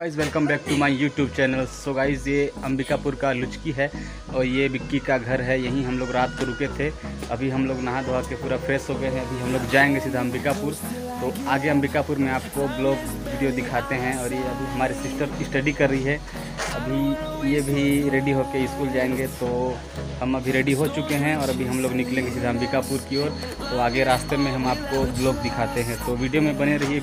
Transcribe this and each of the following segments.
Guys welcome back to my YouTube channel so guys ये अंबिकापुर का लुचकी है और ये बिक्की का घर है। यहीं हम लोग रात को रुके थे। अभी हम लोग नहा धोवा के पूरा फ्रेश हो गए हैं। अभी हम लोग जाएँगे सीधा अंबिकापुर। तो आगे अंबिकापुर में आपको ब्लॉग वीडियो दिखाते हैं और ये अभी हमारी सिस्टर स्टडी कर रही है। अभी ये भी रेडी होके स्कूल जाएँगे। तो हम अभी रेडी हो चुके हैं और अभी हम लोग निकलेंगे सीधा अंबिकापुर की ओर। तो आगे रास्ते में हम आपको ब्लॉग दिखाते हैं। तो वीडियो में बने रहिए।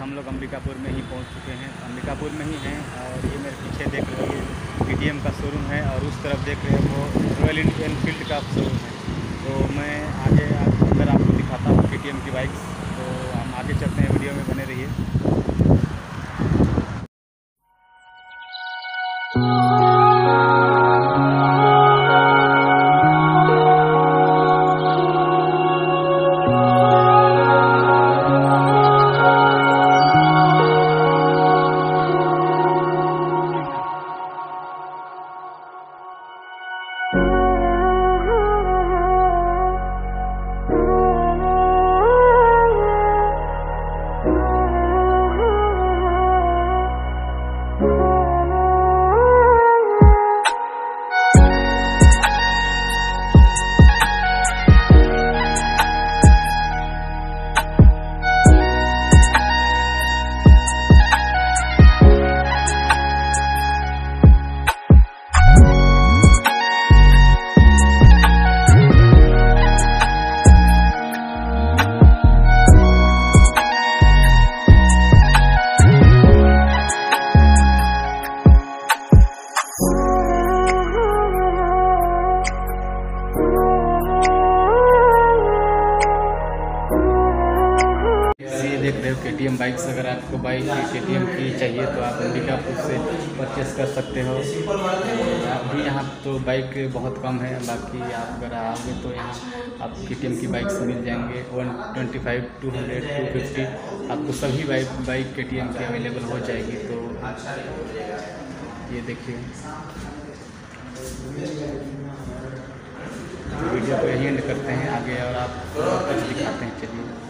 हम लोग अंबिकापुर में ही पहुँच चुके हैं। अंबिकापुर में ही हैं और ये मेरे पीछे देख रहे हो ये के का शोरूम है और उस तरफ़ देख रहे हो वो रॉयल एनफील्ड का शोरूम है। तो मैं आगे अंदर आपको दिखाता हूँ के की बाइक्स तो हम आगे चलते हैं वीडियो में बने रहिए। के टी बाइक्स अगर आपको बाइक के टी की चाहिए तो आप अंबिकापुर से परचेस कर सकते हो। अभी यहाँ तो बाइक बहुत कम है, बाकी आप अगर आओगे तो यहाँ आप के टी की बाइक्स मिल जाएँगे। One twenty five two hundred two fifty आपको सभी बाइक बाइक के टी की अवेलेबल हो जाएगी तो ये देखिए। वीडियो को यही एंड करते हैं, आगे और आप कुछ दिखाते हैं, चलिए।